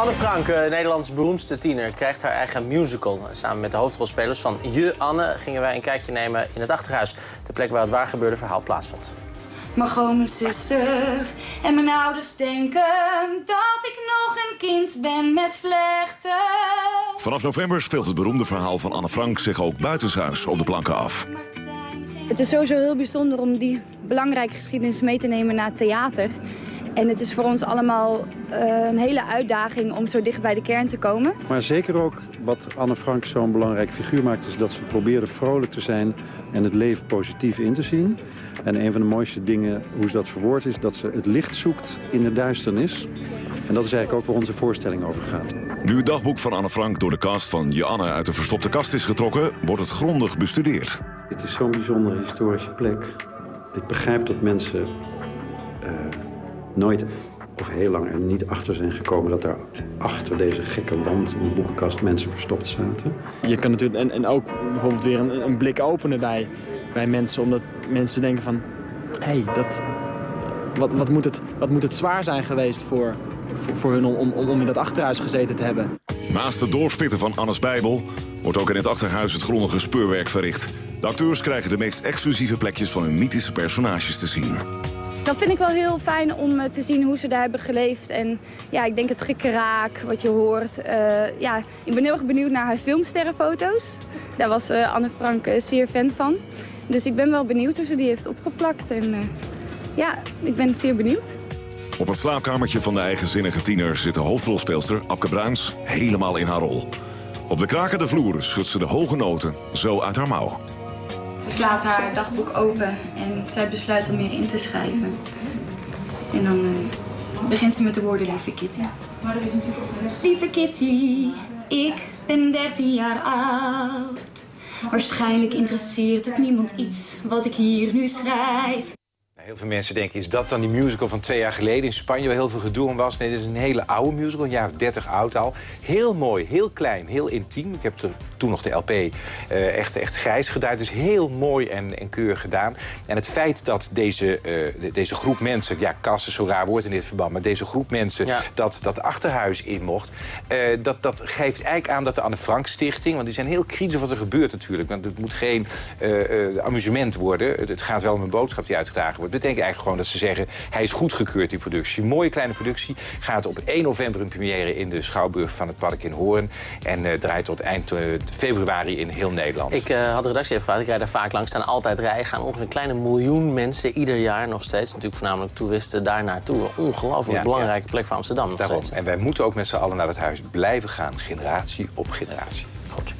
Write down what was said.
Anne Frank, eh, Nederlands beroemdste tiener, krijgt haar eigen musical. Samen met de hoofdrolspelers van Je Anne gingen wij een kijkje nemen in het Achterhuis. De plek waar het waargebeurde verhaal plaatsvond. Maar gewoon mijn zuster en mijn ouders denken dat ik nog een kind ben met vlechten. Vanaf november speelt het beroemde verhaal van Anne Frank zich ook buitenshuis op de planken af. Het is sowieso heel bijzonder om die belangrijke geschiedenis mee te nemen naar het theater. En het is voor ons allemaal eh, een hele uitdaging om zo dicht bij de kern te komen. Maar zeker ook wat Anne Frank zo'n belangrijk figuur maakt... is dat ze probeerde vrolijk te zijn en het leven positief in te zien. En een van de mooiste dingen hoe ze dat verwoordt... is dat ze het licht zoekt in de duisternis. En dat is eigenlijk ook waar onze voorstelling over gaat. Nu het dagboek van Anne Frank door de cast van Je Anne uit de verstopte kast is getrokken, wordt het grondig bestudeerd. Het is zo'n bijzondere historische plek. Ik begrijp dat mensen eh, nooit of heel lang er niet achter zijn gekomen... dat er achter deze gekke wand in de boekenkast mensen verstopt zaten. Je kan natuurlijk en, en ook bijvoorbeeld weer een, een blik openen bij, bij mensen, omdat mensen denken van, hé, hey, dat, wat, wat, moet het, wat moet het zwaar zijn geweest voor, voor, voor hun om, om, om in dat achterhuis gezeten te hebben. Naast het doorspitten van Annes Bijbel wordt ook in het achterhuis het grondige speurwerk verricht. De acteurs krijgen de meest exclusieve plekjes van hun mythische personages te zien. Dat vind ik wel heel fijn om eh, te zien hoe ze daar hebben geleefd. En ja, ik denk het gekeraak wat je hoort. Eh, ja, ik ben heel erg benieuwd naar haar filmsterrenfoto's. Daar was eh, Anne Frank zeer fan van. Dus ik ben wel benieuwd hoe ze die heeft opgeplakt. En ja, ik ben zeer benieuwd. Op het slaapkamertje van de eigenzinnige tiener zit de hoofdrolspeelster Abke Bruins helemaal in haar rol. Op de krakende vloer schudt ze de hoge noten zo uit haar mouw. Ze slaat haar dagboek open en zij besluit om meer in te schrijven. En dan eh, begint ze met de woorden Lieve Kitty. Lieve Kitty, ik ben 13 jaar oud. Waarschijnlijk interesseert het niemand iets wat ik hier nu schrijf. Heel veel mensen denken, is dat dan die musical van twee jaar geleden in Spanje... waar heel veel gedoe om was? Nee, dit is een hele oude musical, een jaar of 30 oud al. Heel mooi, heel klein, heel intiem. Ik heb er toen nog de LP eh, echt, echt grijs gedaan. Het is heel mooi en, en keurig gedaan. En het feit dat deze, eh, de- deze groep mensen... ja, kast is zo'n raar woord in dit verband... maar deze groep mensen Ja. dat, dat achterhuis in mocht... eh, dat, dat geeft eigenlijk aan dat de Anne Frank Stichting... want die zijn heel kritisch wat er gebeurt natuurlijk. Want het moet geen amusement worden. Het, het gaat wel om een boodschap die uitgedragen wordt. Dat betekent eigenlijk gewoon dat ze zeggen... hij is goedgekeurd, die productie. Mooie kleine productie. Gaat op 1 november een première in de Schouwburg van het Park in Hoorn. En eh, draait tot eind eh, februari in heel Nederland. Ik eh, had de redactie even gevraagd, ik rijd daar vaak langs, staan altijd rijen. Gaan ongeveer een kleine miljoen mensen ieder jaar nog steeds, natuurlijk voornamelijk toeristen, daar naartoe. Ongelooflijk Ja, belangrijke plek voor Amsterdam nog Daarom. steeds. En wij moeten ook met z'n allen naar het huis blijven gaan. Generatie op generatie. Goed.